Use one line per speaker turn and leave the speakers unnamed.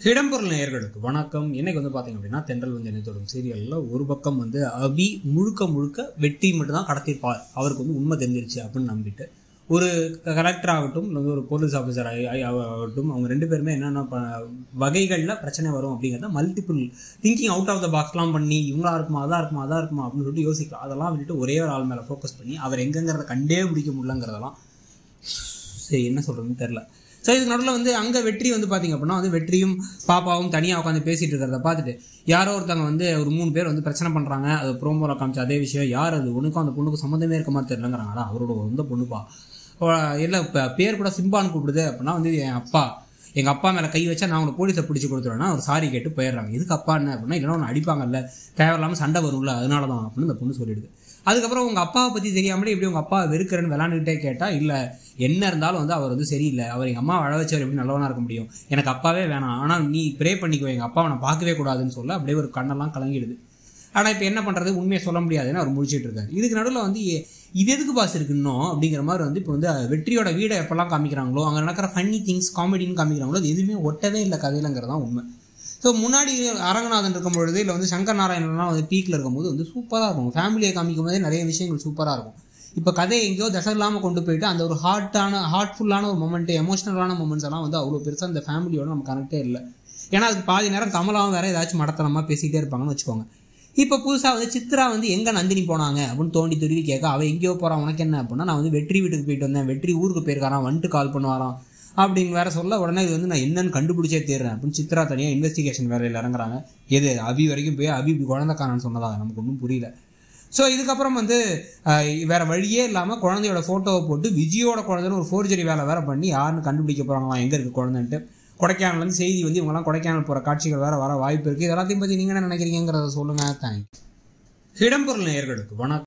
இடம்பொருள் நேயர்களுக்கு வணக்கம். இன்னைக்கு வந்து பார்த்தீங்க அப்படின்னா தென்றல் வந்து இணைத்தோடும் சீரியலில் ஒரு பக்கம் வந்து அபி முழுக்க முழுக்க வெற்றி மட்டும்தான் கடத்திருப்பார் அவருக்கு வந்து உண்மை தெரிஞ்சிருச்சு அப்படின்னு நம்பிட்டு. ஒரு கலெக்டர் ஆகட்டும் வந்து ஒரு போலீஸ் ஆஃபீஸர் ஆகட்டும் அவங்க ரெண்டு பேருமே என்னென்ன ப- வகைகளில் பிரச்சனை வரும் அப்படிங்கிறத multiple thinking out of the பாக்ஸ்லாம் பண்ணி இவங்களா இருக்குமா அதான் இருக்குமா அதான் இருக்குமா அப்படின்னு சொல்லிட்டு யோசிக்கலாம். அதெல்லாம் விட்டுட்டு ஒரே ஒரு ஆள் மேலே ஃபோக்கஸ் பண்ணி அவர் எங்கங்கிறத கண்டே பிடிக்க முடியலங்கிறதெல்லாம் சரி என்ன சொல்கிறதுன்னு தெரில ஸோ இதுக்கு நடுவில் வந்து அங்கே வெற்றி வந்து பார்த்தீங்க அப்படின்னா வந்து வெற்றியும் பாப்பாவும் தனியாக உட்காந்து பேசிட்டு இருக்கிறத பார்த்துட்டு யாரோ ஒருத்தவங்க வந்து ஒரு மூணு பேர் வந்து பிரச்சனை பண்ணுறாங்க அது ப்ரோமோவில் காமிச்ச அதே விஷயம் யார் அது? உனக்கும் அந்த பொண்ணுக்கு சம்மந்தமே இருக்க மாதிரி தெரியலங்கிறாங்களா அவரோட சொந்த பொண்ணுப்பா. இல்லை இப்போ பேர் கூட சிம்பான்னு கூப்பிடுது அப்படின்னா வந்து என் அப்பா. எங்கள் அப்பா மேலே கை வச்சா நான் உனக்கு போலீஸை பிடிச்சி கொடுத்துருவேன்னா அவர் சாரி கேட்டு போயிடுறாங்க. இதுக்கு அப்பா என்ன அப்படின்னா இல்லைன்னா ஒன்று அடிப்பாங்கல்ல. தேவையில்லாமல் சண்டை வரும்ல. அதனால தான் அப்படின்னு இந்த பொண்ணு சொல்லிடுது. அதுக்கப்புறம் உங்கள் அப்பாவை பற்றி தெரியாமலே எப்படி உங்கள் அப்பா வெறுக்கிறேன்னு விளாண்டுக்கிட்டே கேட்டால் இல்லை என்ன இருந்தாலும் வந்து அவர் வந்து சரியில்லை. அவர் எங்கள் அம்மா அழ வச்சவர் எப்படி நல்லவனாக இருக்க முடியும்? எனக்கு அப்பாவே வேணாம். ஆனால் நீ ப்ரே பண்ணிக்கோ. எங்கள் அப்பாவை நான் பார்க்கவே கூடாதுன்னு சொல்ல அப்படியே ஒரு கண்ணெல்லாம் கலங்கிடுது. ஆனால் இப்போ என்ன பண்ணுறது உண்மையை சொல்ல முடியாதுன்னு அவர் முடிச்சிட்டு இருக்காரு. இதுக்கு நடுவில் வந்து இது எதுக்கு பாஸ் இருக்கு இன்னும் அப்படிங்கிற மாதிரி வந்து இப்போ வந்து வெற்றியோட வீடை எப்பெல்லாம் காமிக்கிறாங்களோ அங்கே நடக்கிற ஃபன்னி திங்ஸ் காமெடின்னு காமிக்கிறாங்களோ அது எதுவுமே ஒட்டவே இல்லை கதையிலங்கிறது தான் உண்மை. ஸோ முன்னாடி அரங்கநாதன் இருக்கும் பொழுது இல்லை வந்து சங்கர் நாராயணன்லாம் வந்து பீக்கில் இருக்கும்போது வந்து சூப்பராக இருக்கும். ஃபேமிலியை காமிக்கும் போதே நிறைய விஷயங்கள் சூப்பராக இருக்கும். இப்போ கதையை எங்கேயோ தசை இல்லாமல் கொண்டு போயிட்டு அந்த ஒரு ஹார்ட்டான ஹார்ட்ஃபுல்லான ஒரு மொமெண்ட் எமோஷனலான மூமெண்ட்ஸ் எல்லாம் வந்து அவ்வளோ பெருசாக அந்த ஃபேமிலியோட நம்ம கனெக்டே இல்லை. ஏன்னா அதுக்கு பாதி நேரம் கமலாவும் வேறு ஏதாச்சும் மடத்தனமாக பேசிக்கிட்டே இருப்பாங்கன்னு வச்சுக்கோங்க. இப்போ புதுசாக வந்து சித்ரா வந்து எங்கே நந்தினி போனாங்க அப்படின்னு தோண்டி துருவி கேட்க அவள் எங்கேயோ போகிறான் உனக்கு என்ன? அப்படின்னா நான் வந்து வெற்றி வீட்டுக்கு போயிட்டு வந்தேன். வெற்றி ஊருக்கு போயிருக்காராம் வந்துட்டு கால் பண்ணுவாராம். அப்படின்னு வேற சொல்ல உடனே இது வந்து நான் என்னன்னு கண்டுபிடிச்சே தேடுறேன். அப்படின்னு சித்ரா தனியாக இன்வெஸ்டிகேஷன் வேலையில் இறங்குறாங்க. எது அபி வரைக்கும் போய் அபி இப்படி குழந்தைக்காரன்னு சொன்னதா? நமக்கு ஒன்றும் புரியல. ஸோ இதுக்கப்புறம் வந்து வேற வழியே இல்லாமல் குழந்தையோட ஃபோட்டோவை போட்டு விஜயோட குழந்தைன்னு ஒரு ஃபோர்ஜரி வேலை வேற பண்ணி யாருன்னு கண்டுபிடிக்க போகிறாங்களாம் எங்கே இருக்குது குழந்தைன்ட்டு. கொடைக்கானல்லேருந்து செய்தி வந்து இவங்கெல்லாம் கொடைக்கானல் போகிற காட்சிகள் வேறு வர வாய்ப்பு இருக்குது இது எல்லாத்தையும் பற்றி நீங்கள் என்ன நினைக்கிறீங்கிறத சொல்லுங்கள் தேங்க்ஸ் இடம்பொருள் நேயர்களுக்கு வணக்கம்.